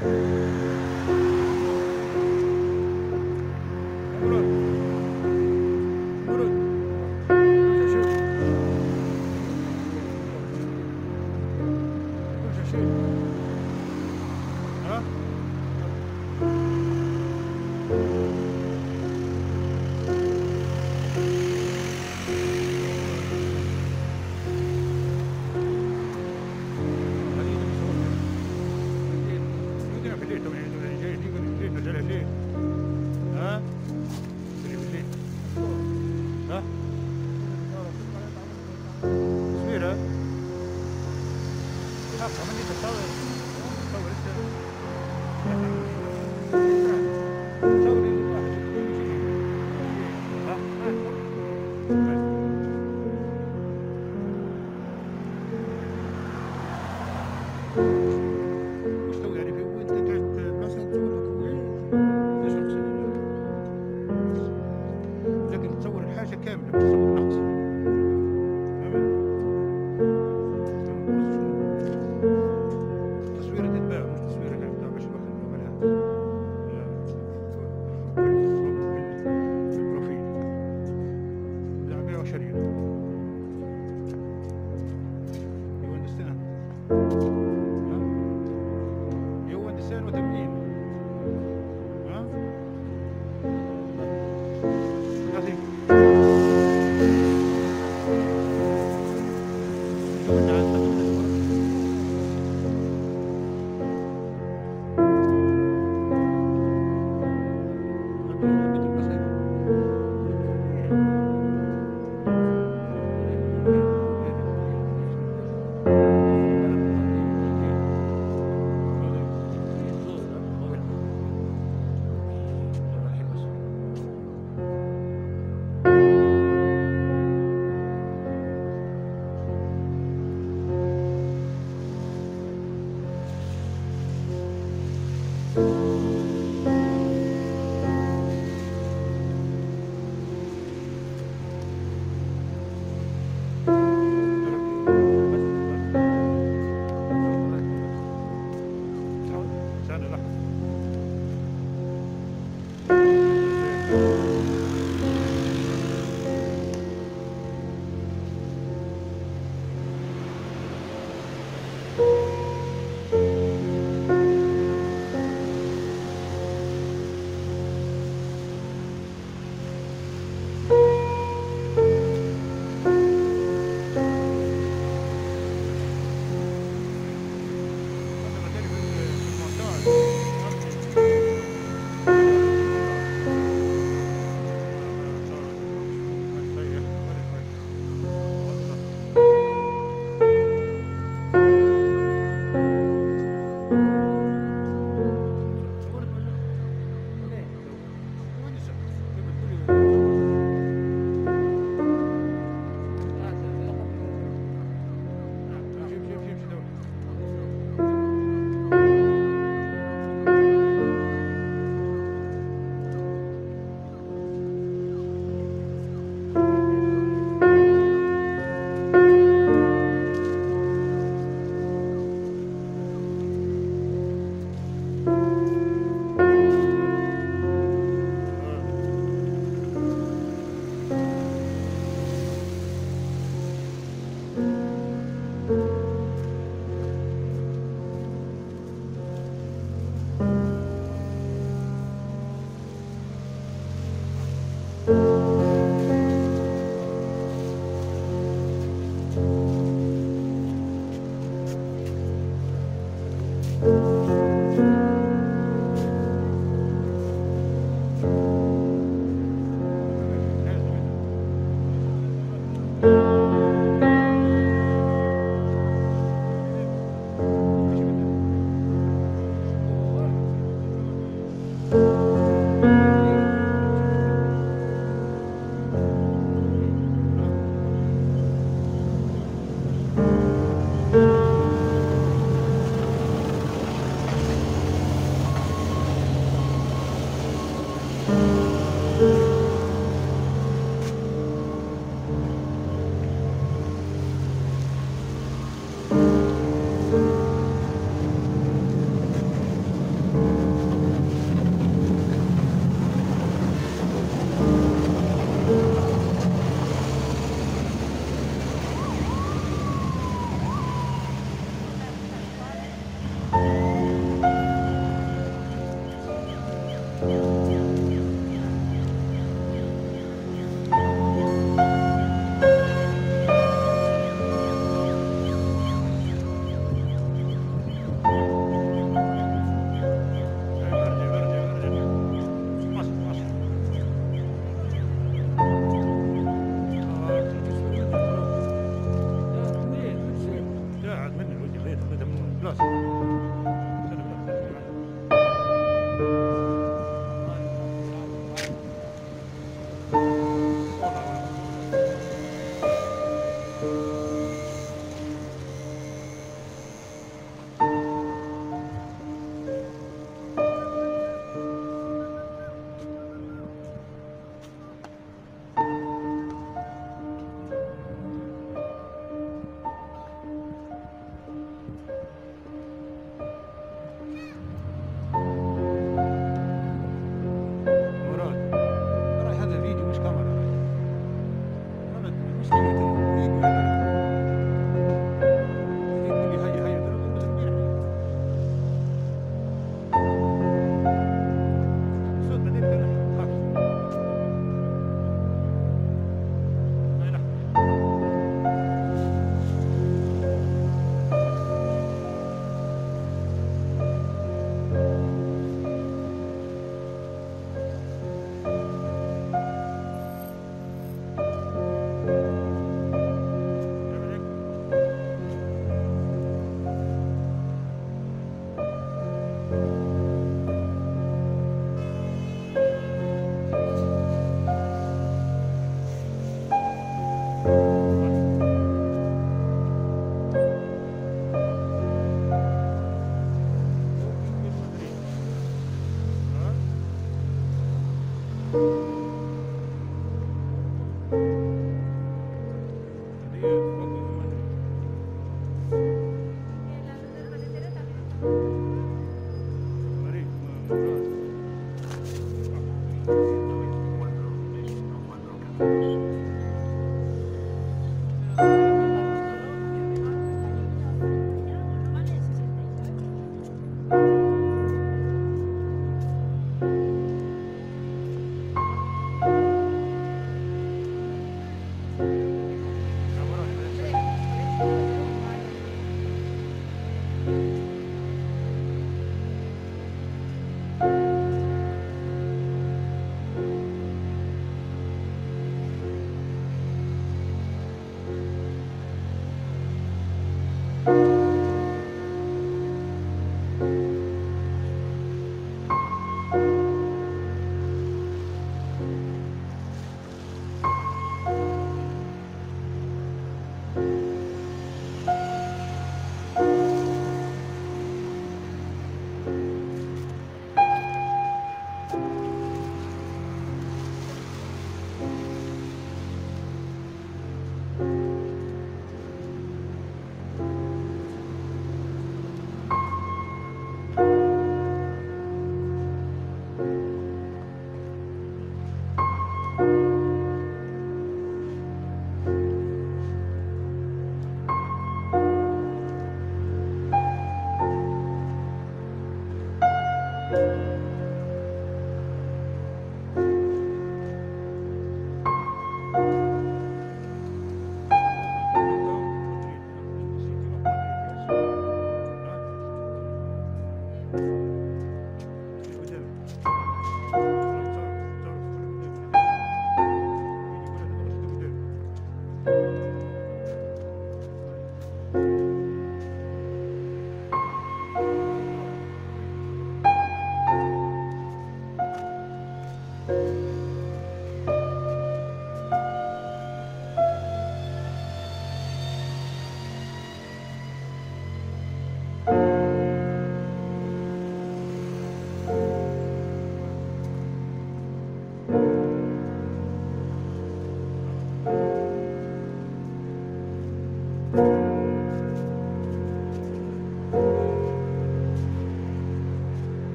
嗯。